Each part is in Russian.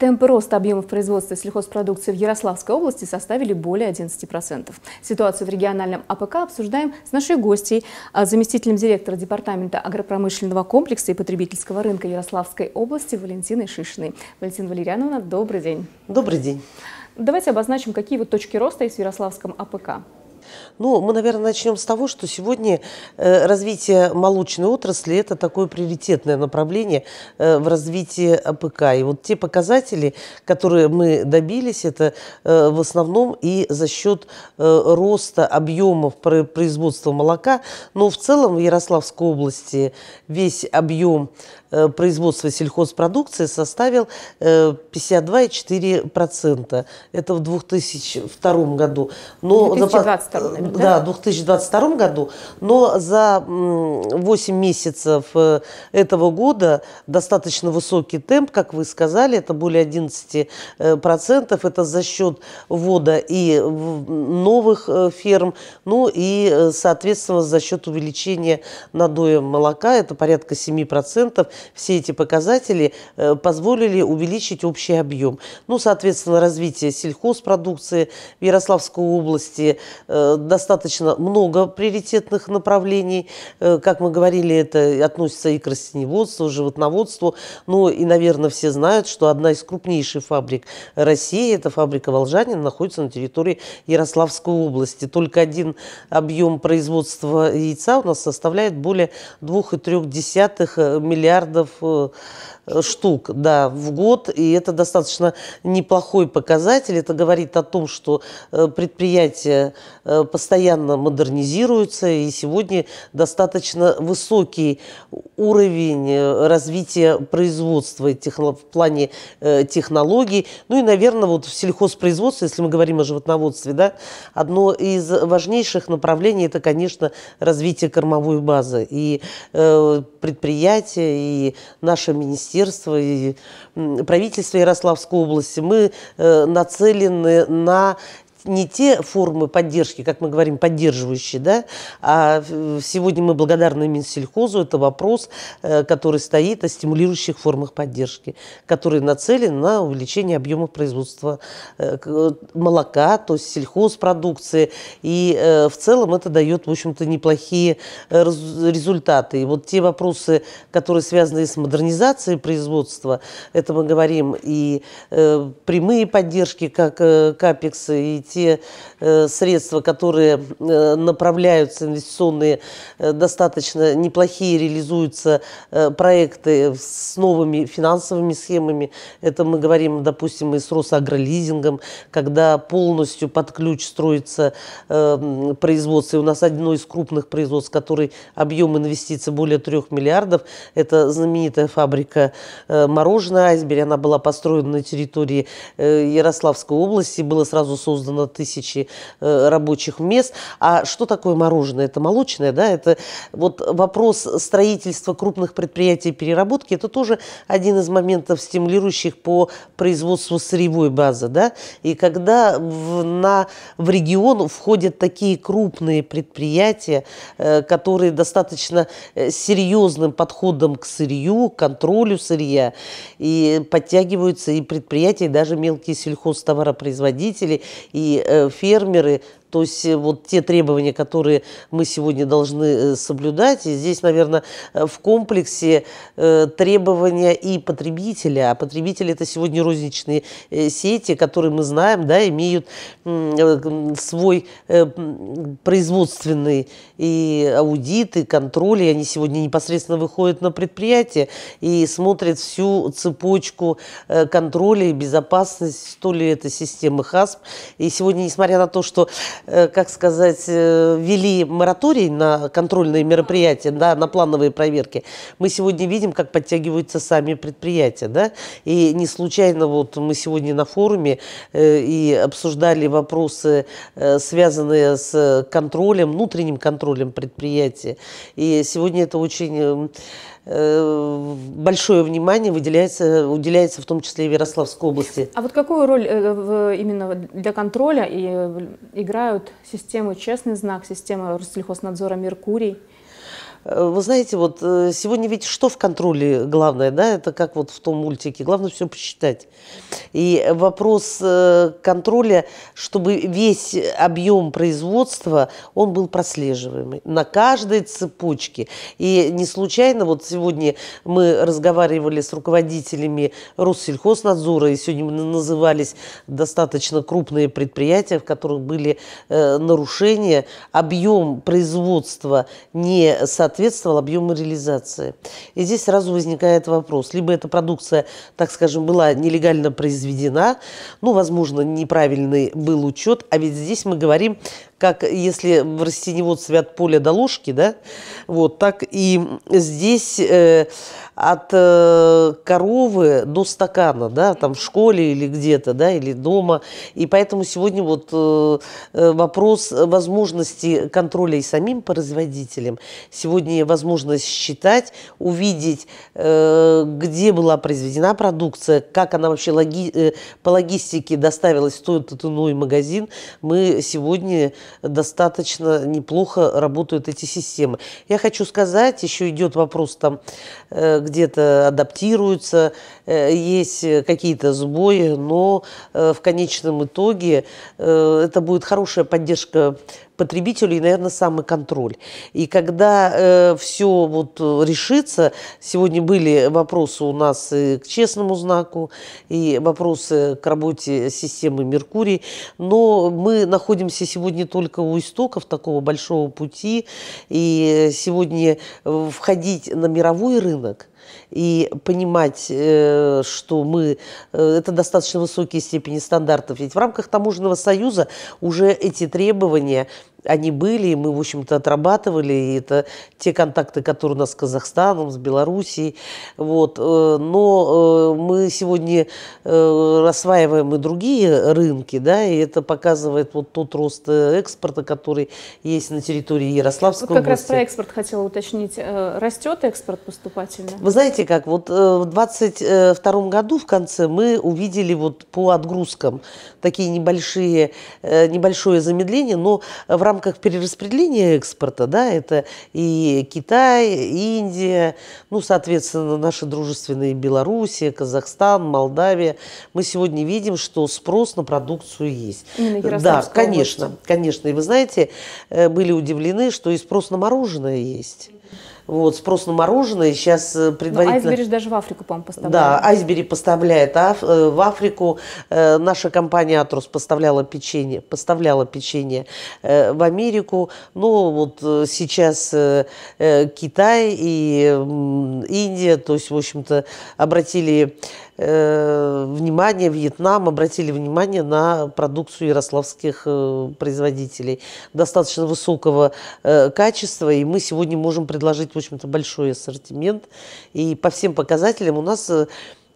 Темпы роста объемов производства сельхозпродукции в Ярославской области составили более 11%. Ситуацию в региональном АПК обсуждаем с нашей гостьей, а, заместителем директора Департамента агропромышленного комплекса и потребительского рынка Ярославской области Валентиной Шишиной. Валентина Валерьяновна, добрый день. Добрый день. Давайте обозначим, какие вот точки роста есть в Ярославском АПК. Ну, мы, наверное, начнем с того, что сегодня э, развитие молочной отрасли – это такое приоритетное направление э, в развитии АПК. И вот те показатели, которые мы добились, это э, в основном и за счет роста объемов производства молока. Но в целом в Ярославской области весь объем производства сельхозпродукции составил 52,4%. Это в 2002 году. Но 2022 наверное, да? Да, в 2022 году. Но за 8 месяцев э, этого года достаточно высокий темп, как вы сказали, это более 11%. Э, процентов. Это за счет ввода и новых э, ферм, ну и, соответственно, за счет увеличения надоя молока, это порядка 7%. Все эти показатели позволили увеличить общий объем. Ну, соответственно, развитие сельхозпродукции в Ярославской области, достаточно много приоритетных направлений. Э, как мы говорили, это относится и к растеневодству, животноводству. Ну и, наверное, все знают, что одна из крупнейших фабрик России, это фабрика Волжанин, находится на территории Ярославской области. Только один объем производства яйца у нас составляет более 2,3 миллиардов э, штук да, в год, и это достаточно неплохой показатель. Это говорит о том, что э, предприятия э, постоянно модернизируются, и сегодня достаточно высокий уровень э, развития производства в плане технологий. Ну и, наверное, вот в сельхозпроизводстве, если мы говорим о животноводстве, да, одно из важнейших направлений – это, конечно, развитие кормовой базы. И предприятия, и наше министерство министерства и правительства Ярославской области, мы э, нацелены на не те формы поддержки, как мы говорим, поддерживающие, да, а сегодня мы благодарны Минсельхозу, это вопрос, э, который стоит о стимулирующих формах поддержки, который нацелен на увеличение объемов производства э, молока, то есть сельхозпродукции, и э, в целом это дает, в общем-то, неплохие результаты. И вот те вопросы, которые связаны с модернизацией производства, это мы говорим и прямые поддержки, как КАПЕКС, и те э, средства, которые э, направляются, инвестиционные, э, достаточно неплохие, реализуются проекты с новыми финансовыми схемами. Это мы говорим, допустим, и с Росагролизингом, когда полностью под ключ строится производство. И у нас одно из крупных производств, который объем инвестиций более трех миллиардов, это знаменитая фабрика мороженое «Айсберг». Она была построена на территории Ярославской области, было сразу создано создано тысячи э, рабочих мест. А что такое мороженое? Это молочное, да? Это вот вопрос строительства крупных предприятий переработки, это тоже один из моментов стимулирующих по производству сырьевой базы, да? И когда в, на, в регион входят такие крупные предприятия, э, которые достаточно э, серьезным подходом к сырью, контролю сырья, и подтягиваются и предприятия, и даже мелкие сельхозтоваропроизводители, и Э, фермеры то есть э, вот те требования, которые мы сегодня должны э, соблюдать, и здесь, наверное, э, в комплексе требования и потребителя, а потребители это сегодня розничные сети, которые мы знаем, да, имеют свой производственный и аудит, и контроль, и они сегодня непосредственно выходят на предприятие и смотрят всю цепочку контроля и безопасности, то ли это системы ХАСП. И сегодня, несмотря на то, что как сказать, э, ввели мораторий на контрольные мероприятия, да, на плановые проверки, мы сегодня видим, как подтягиваются сами предприятия. Да? И не случайно вот мы сегодня на форуме э, и обсуждали вопросы, связанные с контролем, внутренним контролем предприятия. И сегодня это очень Э, большое внимание выделяется, уделяется в том числе и Ярославской области. А вот какую роль э, именно для контроля играют системы «Честный знак», система Россельхознадзора «Меркурий»? Э, вы знаете, вот э, сегодня ведь что в контроле главное, да, это как вот в том мультике, главное все посчитать. И вопрос э, контроля, чтобы весь объем производства, он был прослеживаемый на каждой цепочке. И не случайно, вот сегодня мы разговаривали с руководителями Россельхознадзора, и сегодня назывались достаточно крупные предприятия, в которых были нарушения, объем производства не соответствует соответствовал объему реализации. И здесь сразу возникает вопрос. Либо эта продукция, так скажем, была нелегально произведена, ну, возможно, неправильный был учет, а ведь здесь мы говорим как если в растеневодстве от поля до ложки, да, вот, так и здесь э, от э, коровы до стакана, да, там в школе или где-то, да, или дома. И поэтому сегодня вот э, э вопрос возможности контроля и самим производителям. Сегодня возможность считать, увидеть, э, где была произведена продукция, как она вообще логи, э, по логистике доставилась в тот иной магазин. Мы сегодня достаточно неплохо работают эти системы. Я хочу сказать, еще идет вопрос там, э, где-то адаптируются, э, есть какие-то сбои, но э, в конечном итоге это будет хорошая поддержка потребителю и, наверное, самый контроль. И когда э, все вот решится, сегодня были вопросы у нас и к честному знаку, и вопросы к работе системы Меркурий, но мы находимся сегодня только у истоков такого большого пути, и сегодня входить на мировой рынок – и понимать, э, что мы, э, это достаточно высокие степени стандартов. Ведь в рамках таможенного союза уже эти требования они были, и мы, в общем-то, отрабатывали, и это те контакты, которые у нас с Казахстаном, с Белоруссией, вот, э, но мы сегодня рассваиваем и другие рынки, да, и это показывает вот тот рост экспорта, который есть на территории Ярославской вот как области. раз про экспорт хотела уточнить. Растет экспорт поступательно? Вы знаете как, вот э, в 22 году в конце мы увидели вот по отгрузкам такие небольшие, э, небольшое замедление, но в рамках перераспределения экспорта, да, это и Китай, и Индия, ну, соответственно, наши дружественные Белоруссия, Казахстан, Молдавия, мы сегодня видим, что спрос на продукцию есть. да, конечно, область. конечно. И вы знаете, э, были удивлены, что и спрос на мороженое есть. Вот, спрос на мороженое сейчас э, предварительно... Но Айсбери даже в Африку, по-моему, поставляет. Да, Айсбери поставляет. Э, в Африку. Э, наша компания Атрус поставляла печенье, поставляла печенье в Америку. Но вот сейчас Китай и Индия, то есть, в общем-то, обратили э, внимание, Вьетнам обратили внимание на продукцию ярославских э, производителей достаточно высокого э, качества, и мы сегодня можем предложить, в общем-то, большой ассортимент. И по всем показателям у нас э,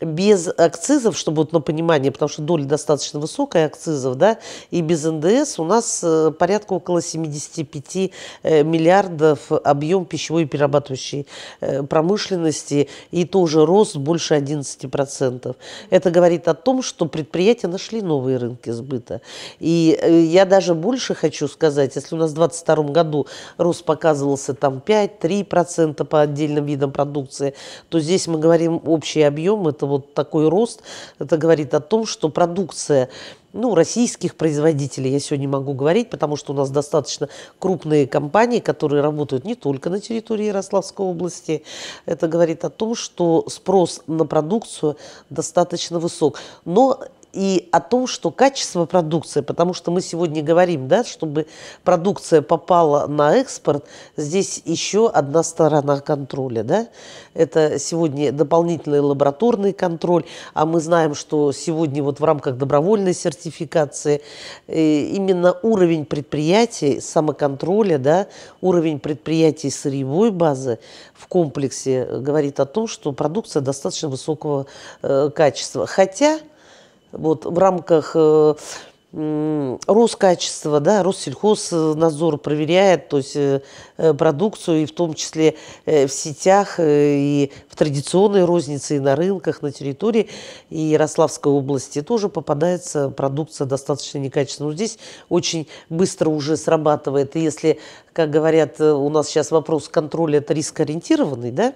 без акцизов, чтобы вот на понимание, потому что доля достаточно высокая акцизов, да, и без НДС у нас э, порядка около 75 э, миллиардов объем пищевой и перерабатывающей э, промышленности, и тоже рост больше 11%. Это говорит о том, что предприятия нашли новые рынки сбыта. И я даже больше хочу сказать, если у нас в 2022 году рост показывался там 5-3% по отдельным видам продукции, то здесь мы говорим общий объем, это вот такой рост, это говорит о том, что продукция ну, российских производителей я сегодня могу говорить, потому что у нас достаточно крупные компании, которые работают не только на территории Ярославской области. Это говорит о том, что спрос на продукцию достаточно высок. Но и о том, что качество продукции, потому что мы сегодня говорим, да, чтобы продукция попала на экспорт, здесь еще одна сторона контроля. Да? Это сегодня дополнительный лабораторный контроль, а мы знаем, что сегодня вот в рамках добровольной сертификации э, именно уровень предприятий, самоконтроля, да, уровень предприятий сырьевой базы в комплексе говорит о том, что продукция достаточно высокого э, качества. Хотя вот в рамках э, Роскачество, да, Россельхознадзор проверяет, то есть э, э, продукцию, и в том числе в сетях, и традиционной рознице, и на рынках, на территории и Ярославской области тоже попадается продукция достаточно некачественная. Но здесь очень быстро уже срабатывает, и если как говорят, у нас сейчас вопрос контроля, это рискоориентированный, да?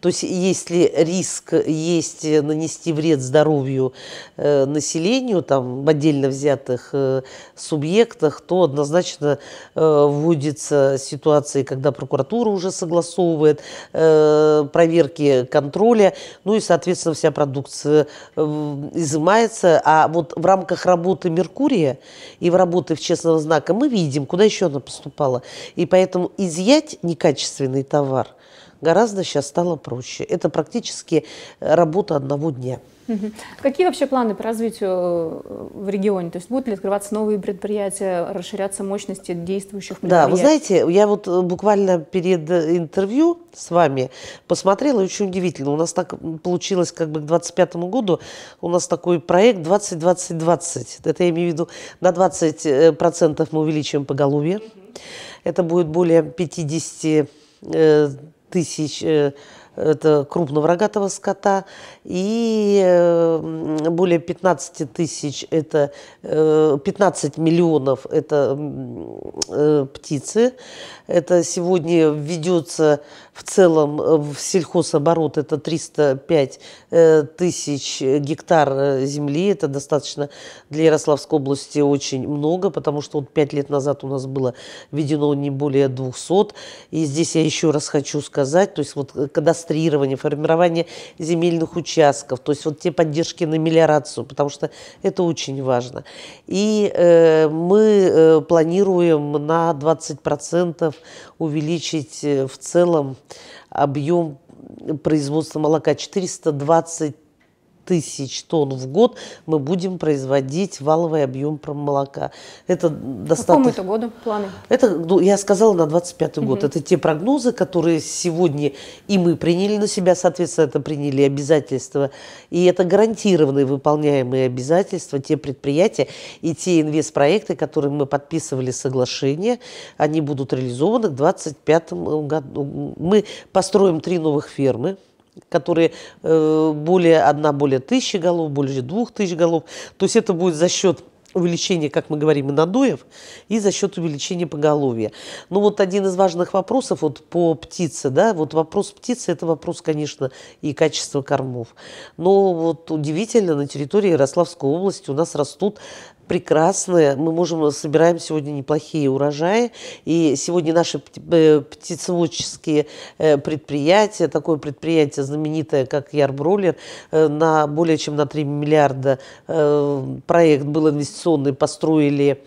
То есть если риск есть нанести вред здоровью э, населению, там, в отдельно взятых э, субъектах, то однозначно э, вводится ситуации, когда прокуратура уже согласовывает э, проверки контроля, ну и, соответственно, вся продукция э, изымается. А вот в рамках работы Меркурия и в работе в честного знака мы видим, куда еще она поступала. И поэтому изъять некачественный товар гораздо сейчас стало проще. Это практически работа одного дня. Какие вообще планы по развитию э, в регионе? То есть будут ли открываться новые предприятия, расширяться мощности действующих предприятий? Да, вы знаете, я вот э, буквально перед э, интервью с вами посмотрела, и очень удивительно. У нас так получилось как бы к 2025 году, у нас такой проект 20-20-20. Это я имею в виду, на 20% мы увеличиваем поголовье. Это будет более 50 тысяч это крупного рогатого скота, и э, более 15 тысяч, это 15 э, миллионов, это э, птицы. Это сегодня ведется в целом в сельхозоборот, это 305 тысяч гектар земли, это достаточно для Ярославской области очень много, потому что вот 5 лет назад у нас было введено не более 200, и здесь я еще раз хочу сказать, то есть вот кадастрирование, формирование земельных участков, то есть вот те поддержки на мелиорацию, потому что это очень важно. И э, мы э, планируем на 20% увеличить э, в целом объем производства молока 420 тысяч тонн в год мы будем производить валовый объем молока. Это достаточно... Какому это году планы? Это, ну, я сказала, на 25 угу. год. Это те прогнозы, которые сегодня и мы приняли на себя, соответственно, это приняли обязательства. И это гарантированные выполняемые обязательства, те предприятия и те инвестпроекты, которые мы подписывали соглашение, они будут реализованы к 25 году. Мы построим три новых фермы которые э, более, одна более тысячи голов, более двух тысяч голов. То есть это будет за счет увеличения, как мы говорим, и надоев, и за счет увеличения поголовья. Ну вот один из важных вопросов вот по птице, да, вот вопрос птицы, это вопрос, конечно, и качества кормов. Но вот удивительно, на территории Ярославской области у нас растут прекрасные. Мы можем собираем сегодня неплохие урожаи. И сегодня наши э, птицеводческие э, предприятия, такое предприятие знаменитое, как Ярбролер, э, на более чем на 3 миллиарда проект был инвестиционный, построили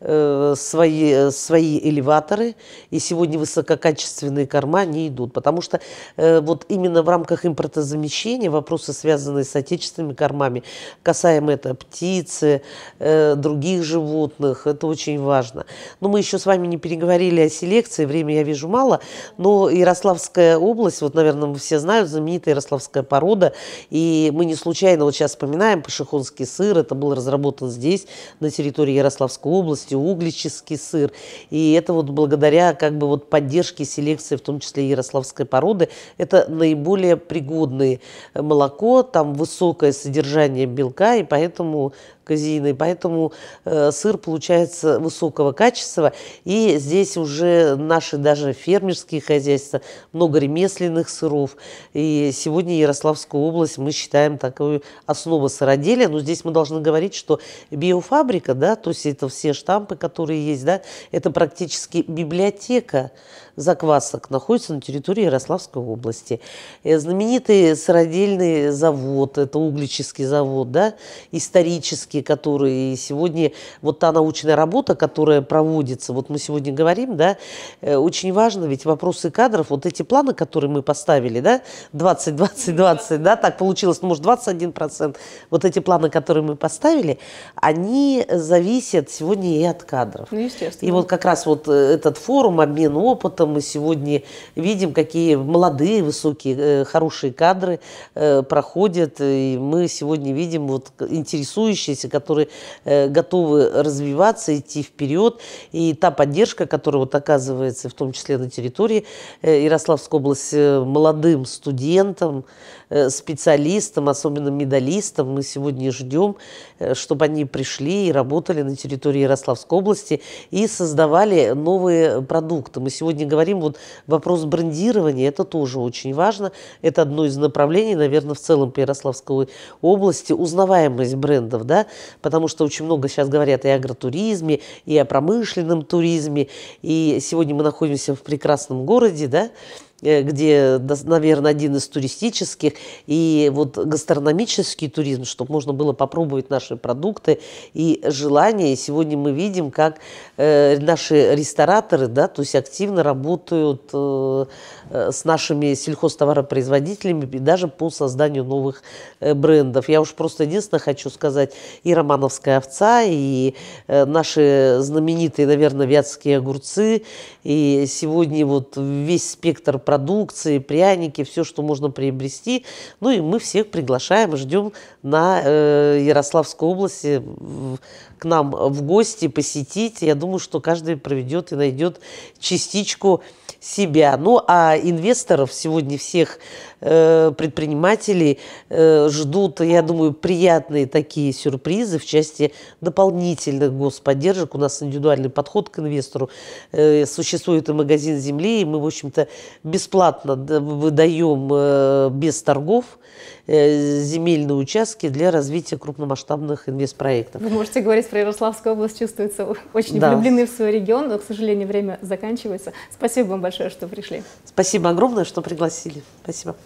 Э, свои, свои элеваторы, и сегодня высококачественные корма не идут, потому что э, вот именно в рамках импортозамещения вопросы, связанные с отечественными кормами, касаемо это птицы, э, других животных, это очень важно. Но мы еще с вами не переговорили о селекции, время я вижу мало, но Ярославская область, вот, наверное, все знают, знаменитая ярославская порода, и мы не случайно вот сейчас вспоминаем пашихонский сыр, это был разработан здесь, на территории Ярославской области, углический сыр. И это вот благодаря как бы вот поддержке селекции, в том числе ярославской породы, это наиболее пригодное молоко, там высокое содержание белка, и поэтому казеиной, поэтому э, сыр получается высокого качества. И здесь уже наши даже фермерские хозяйства, много ремесленных сыров. И сегодня Ярославскую область мы считаем такой основой сыроделия. Но здесь мы должны говорить, что биофабрика, да, то есть это все штампы, которые есть, да, это практически библиотека заквасок находится на территории Ярославской области. Э, знаменитый сыродельный завод, это углический завод, да, исторический, который сегодня, вот та научная работа, которая проводится, вот мы сегодня говорим, да, э, очень важно, ведь вопросы кадров, вот эти планы, которые мы поставили, да, 20, 20, 20, да, так получилось, может, 21%, вот эти планы, которые мы поставили, они зависят сегодня и от кадров. Ну, естественно. И вот как раз вот э, этот форум, обмен опытом, Мы сегодня видим, какие молодые, высокие, э, хорошие кадры э, проходят. И мы сегодня видим вот интересующиеся, которые э, готовы развиваться, идти вперед. И та поддержка, которая вот оказывается, в том числе на территории Ярославской области, молодым студентам, специалистам, особенно медалистам, мы сегодня ждем, чтобы они пришли и работали на территории Ярославской области и создавали новые продукты. Мы сегодня говорим, вот вопрос брендирования, это тоже очень важно. Это одно из направлений, наверное, в целом по Ярославской области, узнаваемость брендов, да, потому что очень много сейчас говорят и о агротуризме, и о промышленном туризме, и сегодня мы находимся в прекрасном городе, да, где, наверное, один из туристических, и вот гастрономический туризм, чтобы можно было попробовать наши продукты и желания. И сегодня мы видим, как э, наши рестораторы, да, то есть активно работают э, э, с нашими сельхозтоваропроизводителями и даже по созданию новых э, брендов. Я уж просто единственное хочу сказать, и романовская овца, и э, наши знаменитые, наверное, вятские огурцы, и сегодня вот весь спектр продукции, пряники, все, что можно приобрести. Ну и мы всех приглашаем, ждем на э, Ярославской области к нам в гости посетить. Я думаю, что каждый проведет и найдет частичку себя. Ну, а инвесторов сегодня всех э, предпринимателей э, ждут, я думаю, приятные такие сюрпризы в части дополнительных господдержек. У нас индивидуальный подход к инвестору. Э, существует и магазин земли, и мы, в общем-то, бесплатно выдаем э, без торгов земельные участки для развития крупномасштабных инвестпроектов. Вы можете говорить про Ярославскую область, чувствуется очень да. влюблены в свой регион, но, к сожалению, время заканчивается. Спасибо вам большое, что пришли. Спасибо огромное, что пригласили. Спасибо.